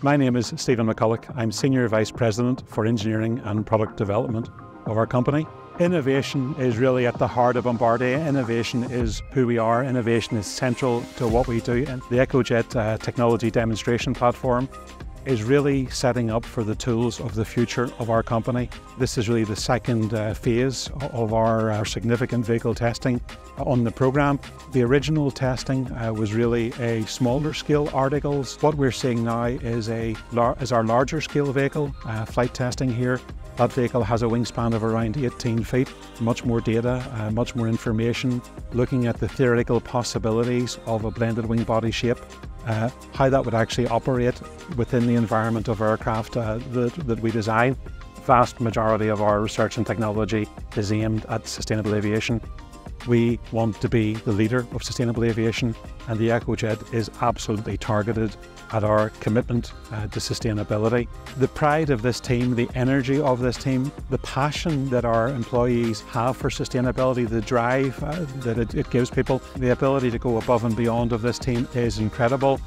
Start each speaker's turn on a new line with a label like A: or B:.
A: My name is Stephen McCullough. I'm Senior Vice President for Engineering and Product Development of our company. Innovation is really at the heart of Bombardier. Innovation is who we are. Innovation is central to what we do. And the EcoJet uh, technology demonstration platform is really setting up for the tools of the future of our company. This is really the second uh, phase of our, our, significant vehicle testing on the program. The original testing uh, was really a smaller scale articles. What we're seeing now is a is our larger scale vehicle uh, flight testing here. That vehicle has a wingspan of around 18 feet, much more data, uh, much more information, looking at the theoretical possibilities of a blended wing body shape uh, how that would actually operate within the environment of aircraft uh, that, that we design. Vast majority of our research and technology is aimed at sustainable aviation. We want to be the leader of sustainable aviation, and the EcoJet is absolutely targeted at our commitment uh, to sustainability. The pride of this team, the energy of this team, the passion that our employees have for sustainability, the drive uh, that it, it gives people, the ability to go above and beyond of this team is incredible.